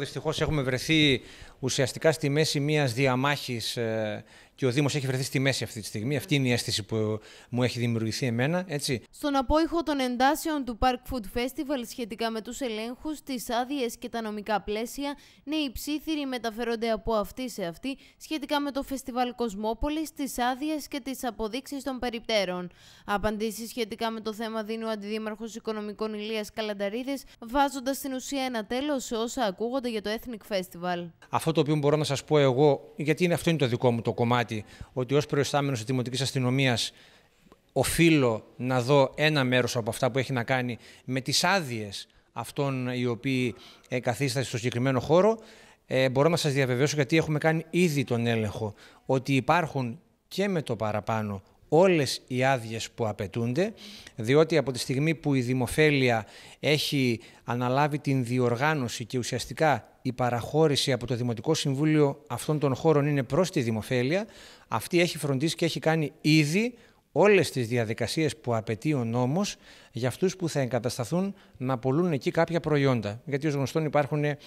Δυστυχώς έχουμε βρεθεί ουσιαστικά στη μέση μιας διαμάχης ε, και ο Δήμος έχει βρεθεί στη μέση αυτή τη στιγμή. Αυτή είναι η αίσθηση που μου έχει δημιουργηθεί εμένα. Έτσι. Στον απόϊχο των εντάσεων του Park Food Festival σχετικά με τους ελέγχους, τις άδειες και τα νομικά πλαίσια, νέοι ψήθυροι μεταφέρονται από αυτή σε αυτή σχετικά με το Φεστιβάλ Κοσμόπολης, τις άδειες και τις αποδείξεις των περιπτέρων. Απαντήσεις σχετικά με το θέμα δίνει ο Αντιδήμαρχος Οικονομικών Ηλίας Καλανταρίδης, βάζοντας στην ουσία ένα τέλος σε όσα ακούγονται για το Ethnic Festival. Αυτό το οποίο μπορώ να σας πω εγώ, γιατί είναι, αυτό είναι το δικό μου το κομμάτι ότι ως προϊστάμενος της Δημοτικής Αστυνομίας οφείλω να δω ένα μέρος από αυτά που έχει να κάνει με τις άδειες αυτών οι οποίοι ε, καθίσταται στο συγκεκριμένο χώρο. Ε, μπορώ να σας διαβεβαιώσω γιατί έχουμε κάνει ήδη τον έλεγχο ότι υπάρχουν και με το παραπάνω όλες οι άδειες που απαιτούνται, διότι από τη στιγμή που η Δημοφέλεια έχει αναλάβει την διοργάνωση και ουσιαστικά η παραχώρηση από το Δημοτικό Συμβούλιο αυτών των χώρων είναι προς τη Δημοφέλεια, αυτή έχει φροντίσει και έχει κάνει ήδη όλες τις διαδικασίες που απαιτεί ο νόμος για αυτούς που θα εγκατασταθούν να πολλούν εκεί κάποια προϊόντα. Γιατί ως γνωστόν υπάρχουν ε,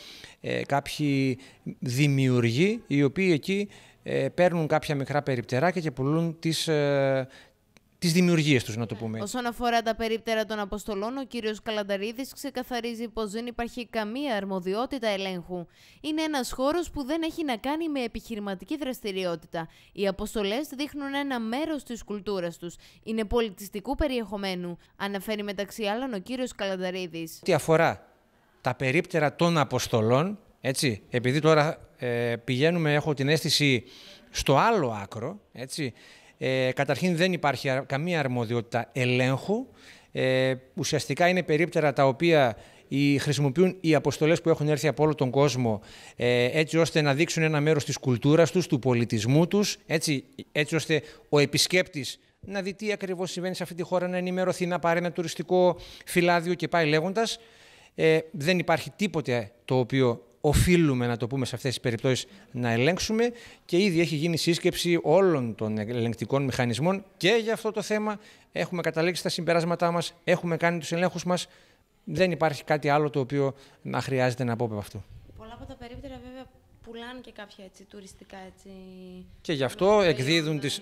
κάποιοι δημιουργοί οι οποίοι εκεί ε, παίρνουν κάποια μικρά περιπτεράκια και πουλούν τις, ε, τις δημιουργίες τους, να το πούμε. Όσον αφορά τα περίπτερα των αποστολών, ο κύριος Καλανταρίδης ξεκαθαρίζει πως δεν υπάρχει καμία αρμοδιότητα ελέγχου. Είναι ένας χώρος που δεν έχει να κάνει με επιχειρηματική δραστηριότητα. Οι αποστολές δείχνουν ένα μέρος της κουλτούρας τους. Είναι πολιτιστικού περιεχομένου, αναφέρει μεταξύ άλλων ο κύριος Καλανταρίδης. Τι αφορά τα περίπτερα των αποστολών, έτσι, επειδή τώρα ε, πηγαίνουμε, έχω την αίσθηση, στο άλλο άκρο, έτσι, ε, καταρχήν δεν υπάρχει καμία αρμοδιότητα ελέγχου. Ε, ουσιαστικά είναι περίπτερα τα οποία οι, χρησιμοποιούν οι αποστολές που έχουν έρθει από όλο τον κόσμο ε, έτσι ώστε να δείξουν ένα μέρος της κουλτούρας τους, του πολιτισμού τους, έτσι, έτσι ώστε ο επισκέπτης να δει τι ακριβώς συμβαίνει σε αυτή τη χώρα, να ενημερωθεί, να πάρει ένα τουριστικό φυλάδιο και πάει λέγοντας. Ε, δεν υπάρχει τίποτε το οποίο οφείλουμε να το πούμε σε αυτές τις περιπτώσεις να ελέγξουμε και ήδη έχει γίνει σύσκεψη όλων των ελεγκτικών μηχανισμών και για αυτό το θέμα έχουμε καταλήξει τα συμπεράσματά μας, έχουμε κάνει τους ελέγχους μας, δεν υπάρχει κάτι άλλο το οποίο να χρειάζεται να πω από αυτού. Πολλά από τα περίπτερα βέβαια πουλάνε και κάποια έτσι, τουριστικά έτσι... Και γι' αυτό εκδίδουν τις...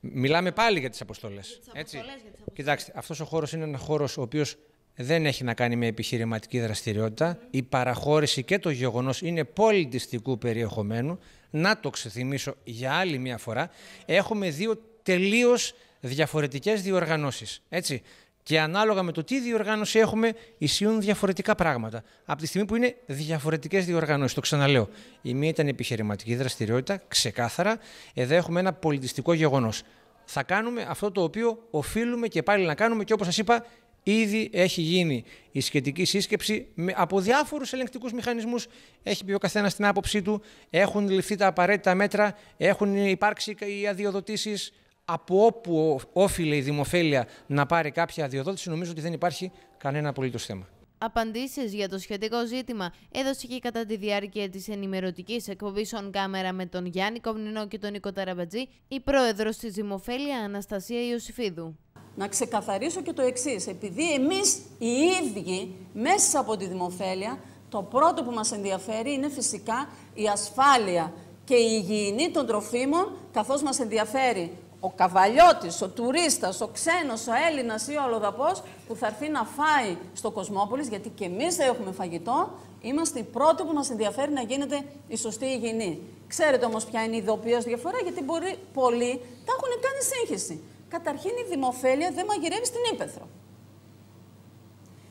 Μιλάμε πάλι για τις αποστολές. Για τις αποστολές, για τις αποστολές. Κοιτάξτε, αυτός ο χώρος είναι ένα χώρος ο οποίος δεν έχει να κάνει με επιχειρηματική δραστηριότητα. Η παραχώρηση και το γεγονός είναι πολιτιστικού περιεχομένου. Να το ξεθυμίσω για άλλη μια φορά. Έχουμε δύο τελείως διαφορετικές διοργανώσεις. Έτσι. Και ανάλογα με το τι διοργάνωση έχουμε, ισχύουν διαφορετικά πράγματα. Από τη στιγμή που είναι διαφορετικές διοργανώσεις, το ξαναλέω. Η μία ήταν επιχειρηματική δραστηριότητα, ξεκάθαρα. Εδώ έχουμε ένα πολιτιστικό γεγονός. Θα κάνουμε αυτό το οποίο οφείλουμε και πάλι να κάνουμε και όπως σας είπα, Ήδη έχει γίνει η σχετική σύσκεψη από διάφορους ελεγκτικούς μηχανισμούς. Έχει πει ο καθένας την άποψή του. Έχουν ληφθεί τα απαραίτητα μέτρα. Έχουν υπάρξει οι αδειοδοτήσεις. Από όπου όφιλε η δημοφέλεια να πάρει κάποια αδειοδότηση, νομίζω ότι δεν υπάρχει κανένα απολύτως θέμα. Απαντήσεις για το σχετικό ζήτημα έδωσε και κατά τη διάρκεια της ενημερωτικής εκπομπής on κάμερα με τον Γιάννη Κομνηνό και τον Νίκο Ταραμπατζή, η πρόεδρος της Δημοφέλεια Αναστασία Ιωσήφιδου να ξεκαθαρίσω και το εξής. Επειδή εμείς οι ίδιοι μέσα από τη δημοφέλεια, το πρώτο που μας ενδιαφέρει είναι φυσικά η ασφάλεια και η υγιεινή των τροφίμων, καθώς μας ενδιαφέρει ο καβαλιώτης, ο τουρίστας, ο ξένος, ο Έλληνας ή ο αλλοδαπός που θα έρθει να φάει στο Κοσμόπολης, γιατί και εμείς δεν έχουμε φαγητό, είμαστε οι πρώτοι που μας ενδιαφέρει να γίνεται η σωστή υγιεινή. Ξέρετε όμως ποια είναι η ειδοποιώς διαφορά, γιατί μπορεί, πολλοί τα έχουν κάνει σύγχυση. Καταρχήν η δημοφέλεια δεν μαγειρεύει στην Ήπεθρο.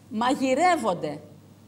Μαγειρεύονται,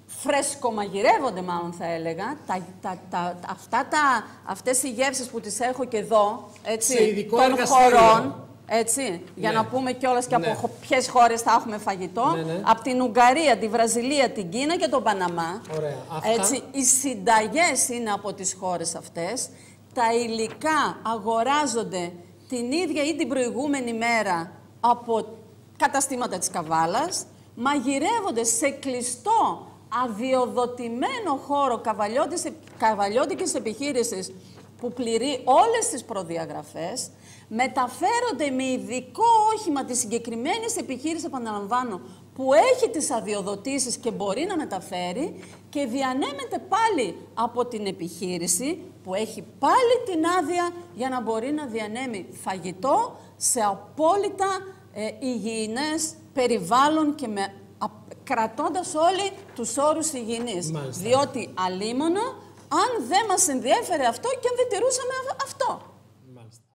φρέσκο-μαγειρεύονται μάλλον θα έλεγα, τα, τα, τα, αυτά τα, αυτές οι γεύσεις που τις έχω και εδώ, έτσι, των χωρών, έτσι, για ναι. να πούμε κιόλας και ναι. από ποιες χώρες θα έχουμε φαγητό, Ναι, ναι. από την Ουγγαρία, τη Βραζιλία, την Κίνα και τον Παναμά. Ωραία. Αυτά. Έτσι, οι συνταγές είναι από τις χώρες αυτές, τα υλικά αγοράζονται την ίδια ή την προηγούμενη μέρα από καταστήματα της Καβάλας, μαγειρεύονται σε κλειστό, αδειοδοτημένο χώρο καβαλιώτικης επιχείρησης που πληρεί όλες τις προδιαγραφές, μεταφέρονται με ειδικό όχημα της συγκεκριμένης επιχείρησης, επαναλαμβάνω, που έχει τις αδειοδοτήσεις και μπορεί να μεταφέρει και διανέμεται πάλι από την επιχείρηση που έχει πάλι την άδεια για να μπορεί να διανέμει φαγητό σε απόλυτα ε, υγιεινές περιβάλλον και με, α, κρατώντας όλοι τους όρους υγιεινής. Διότι αλίμονο, αν δεν μας ενδιέφερε αυτό και αν δεν τηρούσαμε αυτό.